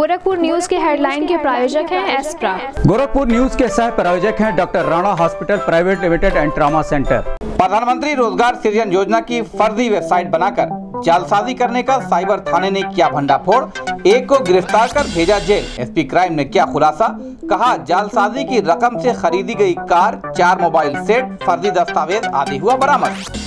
Gorakhpur news के headline के प्रायोजक हैं एस्प्रा गोरखपुर न्यूज़ के सह प्रायोजक हैं doctor Rana hospital private limited and trauma centre. प्रधानमंत्री रोज़गार सृजन योजना की फर्जी वेबसाइट बनाकर जालसाजी करने का साइबर थाने ने किया भंडाफोड़। एक को गिरफ़्तार कर भेजा जेल। एसपी क्राइम ने किया खुलासा। कहा जालसाजी की रकम से खरीदी गई कार चार मोबाइल सेट फर्जी दस्तावेज़ आदि हुआ बरामद।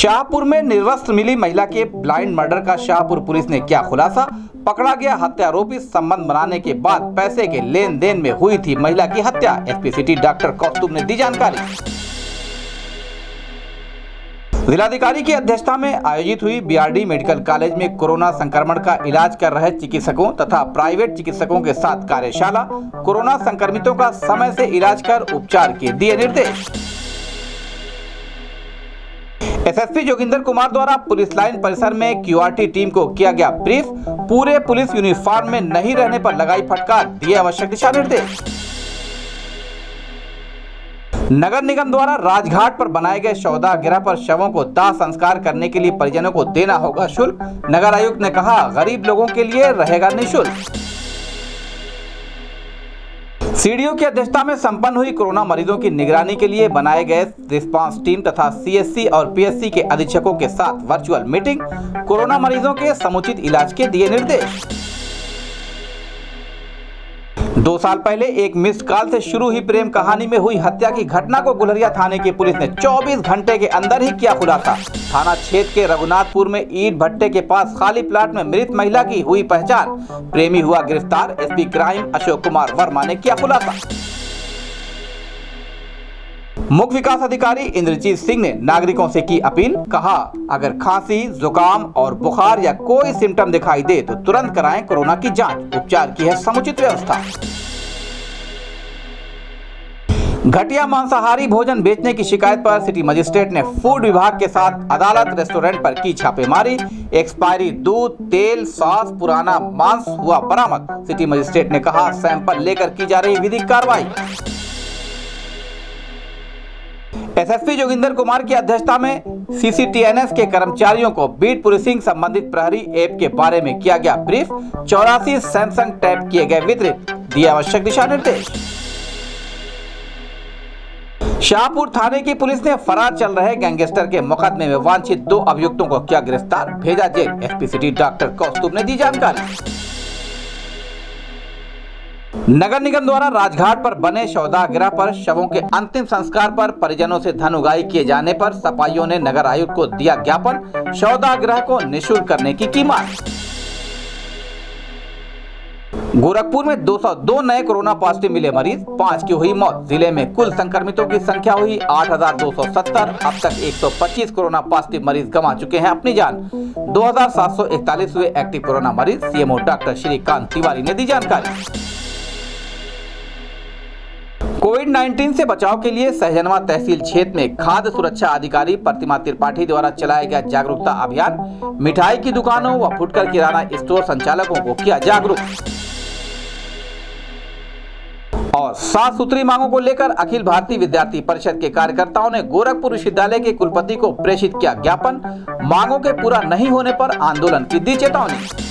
शाहपुर में निर्वस्त्र मिली महिला के ब्लाइंड मर्डर का शाहपुर पुलिस ने किया खुलासा? पकड़ा गया हत्यारोपी संबंध बनाने के बाद पैसे के लेन देन में हुई थी महिला की हत्या। एसपी सिटी डॉक्टर कौस्तुभ ने दी जानकारी। जिलाधिकारी की अध्यक्षता में आयोजित हुई बीआरडी मेडिकल कॉलेज में कोरोना संक्रमण का इलाज कर रहे चिकित्सकों तथा प्राइवेट चिकित्सकों के साथ कार्यशाला। कोरोना संक्रमितों का समय से इलाज कर उपचार के दिए निर्देश। एसएसपी जोगिंदर कुमार द्वारा पुलिस लाइन परिसर में क्यूआरटी टीम को किया गया ब्रीफ। पूरे पुलिस यूनिफॉर्म में नहीं रहने पर लगाई फटकार, दिए आवश्यक दिशा निर्देश। नगर निगम द्वारा राजघाट पर बनाए गए सौदा गिरह पर शवों को दाह संस्कार करने के लिए परिजनों को देना होगा शुल्क। नगर आयुक्त ने कहा, गरीब लोगों के लिए रहेगा निःशुल्क। सीडीओ की अध्यक्षता में संपन्न हुई कोरोना मरीजों की निगरानी के लिए बनाए गए रिस्पांस टीम तथा सीएससी और पीएससी के अधीक्षकों के साथ वर्चुअल मीटिंग, कोरोना मरीजों के समुचित इलाज के दिए निर्देश। दो साल पहले एक मिस्ड कॉल से शुरू ही प्रेम कहानी में हुई हत्या की घटना को गुलरिया थाने की पुलिस ने 24 घंटे के अंदर ही किया खुलासा। थाना क्षेत्र के रघुनाथपुर में ईट भट्टे के पास खाली प्लाट में मृत महिला की हुई पहचान। प्रेमी हुआ गिरफ़्तार, एसपी क्राइम अशोक कुमार वर्मा ने किया खुलासा। मुख्य विकास अधिकारी इंद्रजीत सिंह ने नागरिकों से की अपील। कहा, अगर खांसी, जुकाम और बुखार या कोई सिम्टम दिखाई दे तो तुरंत कराएँ कोरोना की जाँच। उपचार की है समुचित व्यवस्था। घटिया मांसाहारी भोजन बेचने की शिकायत पर सिटी मजिस्ट्रेट ने फ़ूड विभाग के साथ अदालत रेस्टोरेंट पर की छापेमारी एक्सपायरी दूध, तेल, सॉस, पुराना मांस हुआ बरामद। सिटी मजिस्ट्रेट ने कहा, सैंपल लेकर की जा रही विधिक कार्रवाई। एसएसपी जोगिंदर कुमार की अध्यक्षता में सीसीटीएनएस के कर्मचारियों को बीट पुलिसिंग संबंधित प्रहरी ऐप के बारे में किया गया ब्रीफ। चौरासी सैमसंग टैप किए गए वितरित। दिए आवश्यक दिशा निर्देश। शाहपुर थाने की पुलिस ने फरार चल रहे गैंगस्टर के मुकदमे में वांछित दो अभियुक्तों को किया गिरफ़्तार। भेजा जेल। एसपी सिटी डॉक्टर कौस्तुभ ने दी जानकारी। नगर निगम द्वारा राजघाट पर बने सौदागृह पर शवों के अंतिम संस्कार पर परिजनों से धन उगाई किए जाने पर सपाइयों ने नगर आयुक्त को दिया ज्ञापन सौदागृह को निःशुल्क करने की कीमत। गोरखपुर में 202 नए कोरोना पॉजिटिव मिले मरीज़ पाँच की हुई मौत। ज़िले में कुल संक्रमितों की संख्या हुई 8,270 अब तक 125 कोरोना पॉजिटिव मरीज़ गंवा चुके हैं अपनी जान। 2,741 हुए एक्टिव कोरोना मरीज़ सीएमओ डॉक्टर श्रीकांत तिवारी ने दी जानकारी। कोविड 19 से बचाव के लिए सहजनवा तहसील क्षेत्र में खाद्य सुरक्षा अधिकारी प्रतिमा त्रिपाठी द्वारा चलाया गया जागरूकता अभियान, मिठाई की दुकानों व फुटकर किराना स्टोर संचालकों को किया जागरूक। और सात सूत्री मांगों को लेकर अखिल भारतीय विद्यार्थी परिषद के कार्यकर्ताओं ने गोरखपुर विश्वविद्यालय के कुलपति को प्रेषित किया ज्ञापन। मांगों के पूरा नहीं होने पर आंदोलन की दी चेतावनी।